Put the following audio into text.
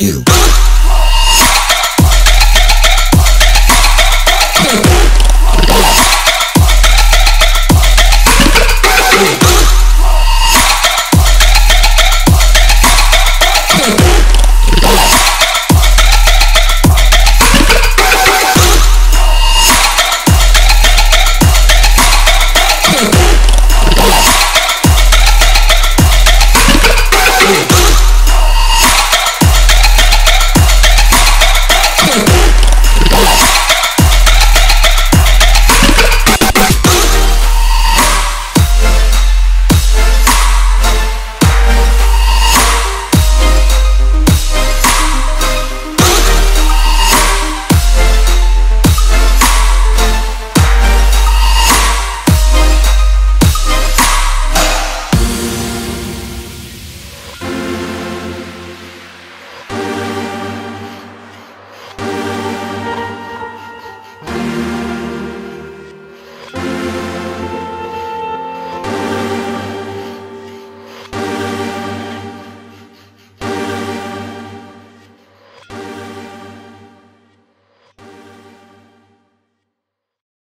you.